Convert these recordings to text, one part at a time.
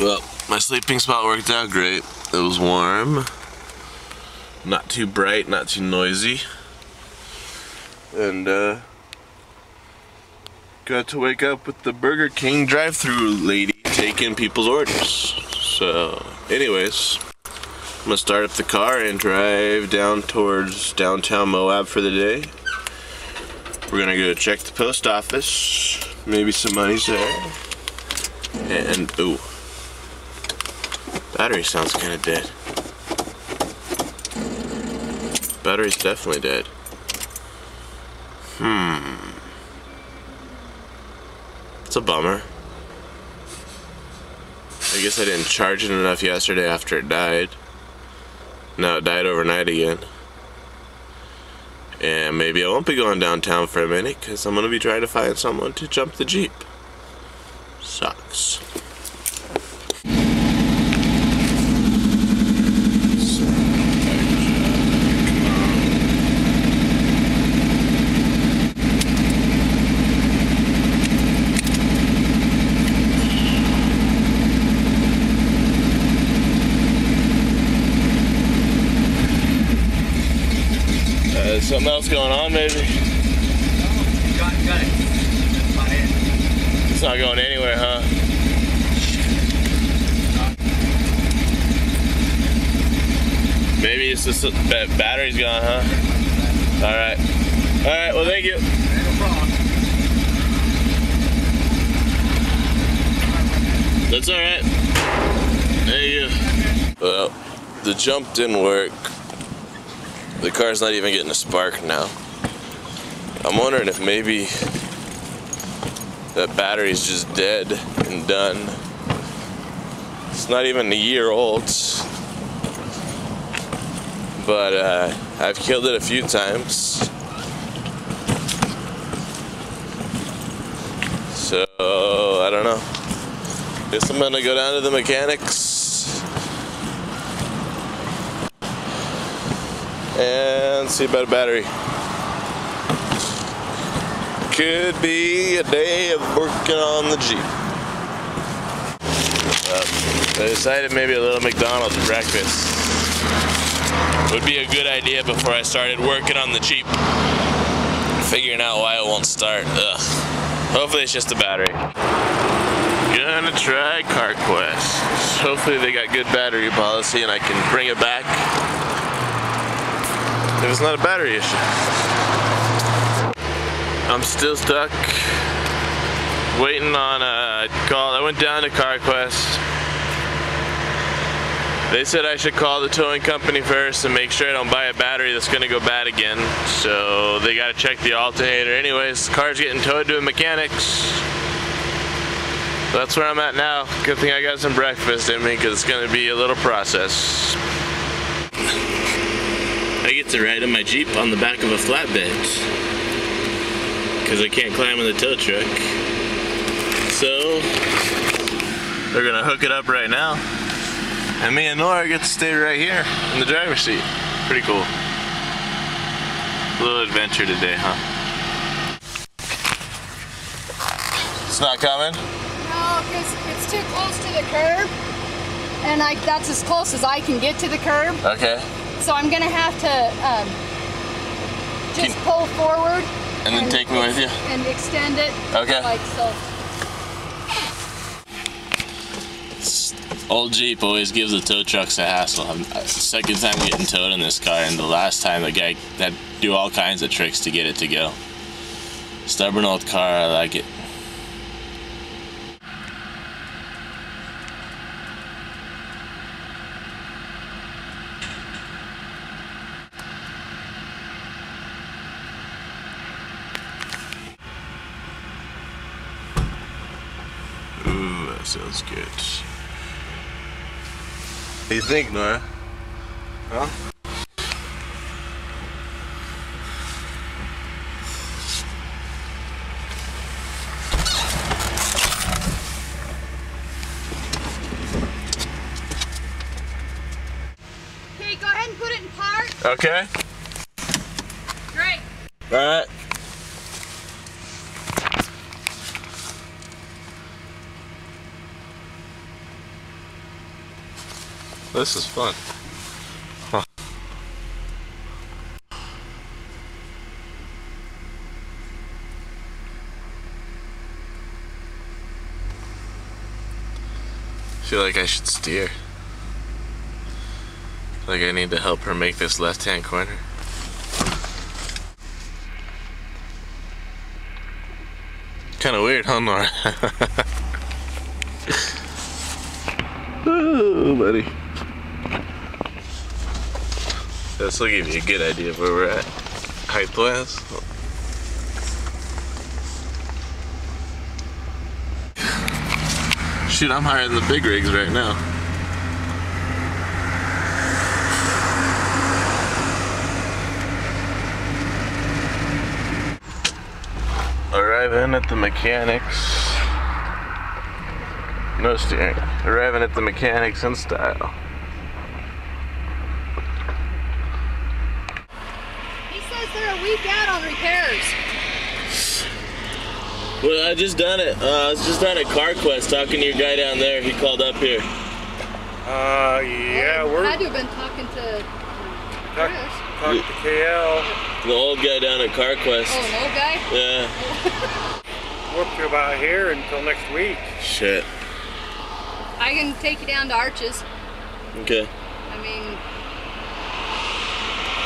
Well, my sleeping spot worked out great. It was warm, not too bright, not too noisy, and uh, got to wake up with the Burger King drive-through lady taking people's orders. So, anyways, I'm gonna start up the car and drive down towards downtown Moab for the day. We're gonna go check the post office. Maybe some money's there. And, ooh. Battery sounds kind of dead. Battery's definitely dead. Hmm. It's a bummer. I guess I didn't charge it enough yesterday after it died. Now it died overnight again. And maybe I won't be going downtown for a minute because I'm going to be trying to find someone to jump the Jeep. Sucks. Uh, something else going on, maybe? Got, got it. That's about it. It's not going anywhere, huh? Maybe it's just the battery's gone, huh? All right. All right. Well, thank you. That's all right. There you go. Well, the jump didn't work. The car's not even getting a spark now. I'm wondering if maybe that battery's just dead and done. It's not even a year old. But uh, I've killed it a few times. So, I don't know. Guess I'm gonna go down to the mechanics and see about a battery. Could be a day of working on the Jeep. I decided maybe a little McDonald's breakfast would be a good idea before I started working on the Jeep. Figuring out why it won't start. Ugh. Hopefully it's just a battery. Gonna try CarQuest. Hopefully they got good battery policy and I can bring it back if it's not a battery issue. I'm still stuck waiting on a call. I went down to CarQuest. They said I should call the towing company first and make sure I don't buy a battery that's gonna go bad again. So they gotta check the alternator. Anyways, the car's getting towed to a mechanic's. That's where I'm at now. Good thing I got some breakfast in me because it's going to be a little process. I get to ride in my Jeep on the back of a flatbed because I can't climb in the tow truck. So, they're going to hook it up right now. And me and Nora get to stay right here in the driver's seat. Pretty cool. A little adventure today, huh? It's not coming? No, because it's too close to the curb, and I, that's as close as I can get to the curb. Okay. So I'm gonna have to um, just Can- pull forward And then take me with you? and extend it. Okay. Like so. Old Jeep always gives the tow trucks a hassle. I'm, uh, second time getting towed in this car, and the last time the guy had to do all kinds of tricks to get it to go. Stubborn old car, I like it. Sounds good. What do you think, Nora? Huh? Okay, go ahead and put it in park. Okay. Great. Alright. This is fun. Huh. feel like I should steer. Like I need to help her make this left-hand corner. Kind of weird, huh, Nora? oh, buddy. This will give you a good idea of where we're at, height-wise. Shoot, I'm higher than the big rigs right now. Arriving at the mechanics. No steering. Arriving at the mechanics in style. He a week out on repairs. Well, I just done it. Uh, I was just down at CarQuest talking to your guy down there. He called up here. Uh, yeah, we're Had to have been talking to talk, Chris. talk to KL. The old guy down at CarQuest. Oh, an old guy? Yeah. We're up to about here until next week. Shit. I can take you down to Arches. Okay. I mean,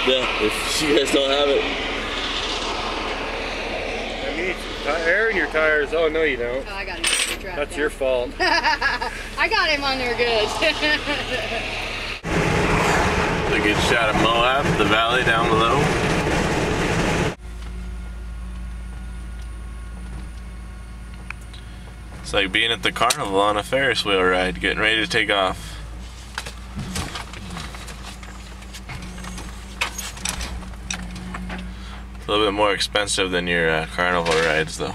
Yeah, if you guys don't have it. I need some air in your tires. Oh no, you don't. oh, I got him. That's down. your fault. I got him on there good. A good shot of Moab, the valley down below. It's like being at the carnival on a Ferris wheel ride, getting ready to take off. A little bit more expensive than your uh, carnival rides, though.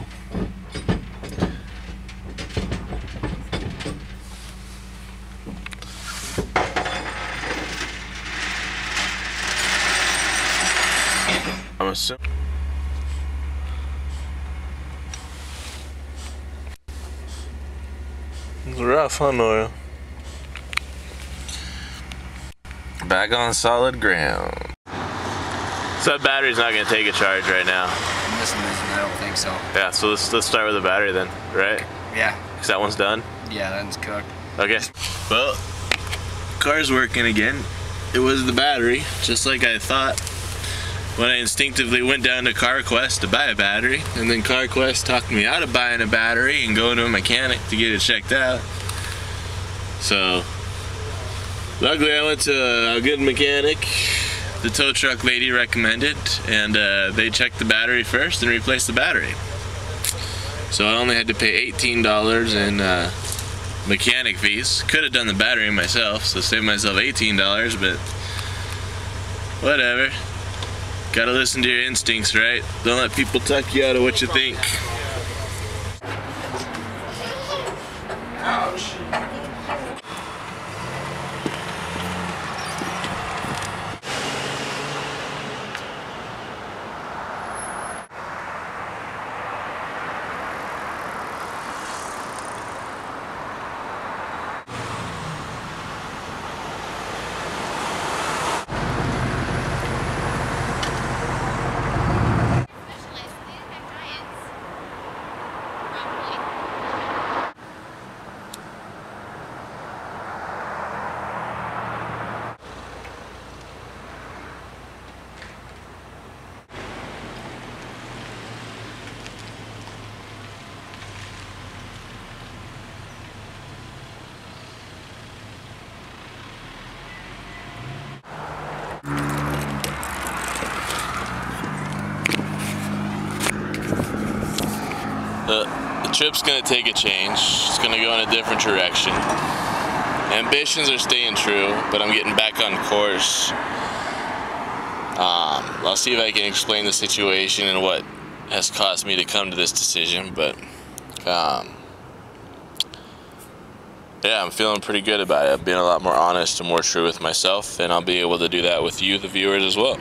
I'm assuming. It's rough, huh, Nora? Back on solid ground. So that battery's not gonna take a charge right now. This one isn't, I don't think so. Yeah, so let's let's start with the battery then, right? Yeah, Cause that one's done. yeah, that one's cooked. Okay. Well, car's working again. It was the battery, just like I thought. When I instinctively went down to CarQuest to buy a battery, and then CarQuest talked me out of buying a battery and going to a mechanic to get it checked out. So, luckily I went to a good mechanic. The tow truck lady recommended, and uh, they checked the battery first and replaced the battery. So I only had to pay $18 in uh, mechanic fees. Could have done the battery myself, so saved myself $18, but whatever. Gotta listen to your instincts, right? Don't let people talk you out of what you think. Specialists, The, the trip's gonna take a change. It's gonna go in a different direction. Ambitions are staying true, but I'm getting back on course. Um, I'll see if I can explain the situation and what has caused me to come to this decision, but um, yeah, I'm feeling pretty good about it. I've been a lot more honest and more true with myself, and I'll be able to do that with you, the viewers, as well.